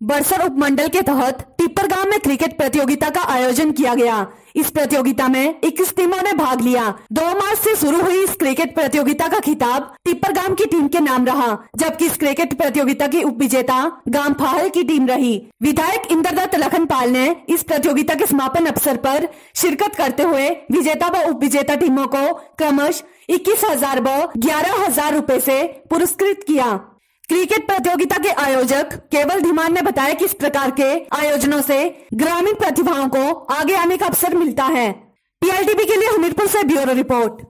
बरसर उपमंडल के तहत टिप्पर गाँव में क्रिकेट प्रतियोगिता का आयोजन किया गया। इस प्रतियोगिता में 21 टीमों ने भाग लिया। दो मार्च से शुरू हुई इस क्रिकेट प्रतियोगिता का खिताब टिप्पर गाँव की टीम के नाम रहा, जबकि इस क्रिकेट प्रतियोगिता की उप विजेता गाँव फाहल की टीम रही। विधायक इंद्रदत्त लखनपाल ने इस प्रतियोगिता के समापन अवसर पर शिरकत करते हुए विजेता व उप विजेता टीमों को क्रमश इक्कीस हज़ार व ग्यारह हज़ार रूपए ऐसी पुरस्कृत किया। क्रिकेट प्रतियोगिता के आयोजक केवल धीमान ने बताया कि इस प्रकार के आयोजनों से ग्रामीण प्रतिभाओं को आगे आने का अवसर मिलता है। पीएलटीवी के लिए हमीरपुर से ब्यूरो रिपोर्ट।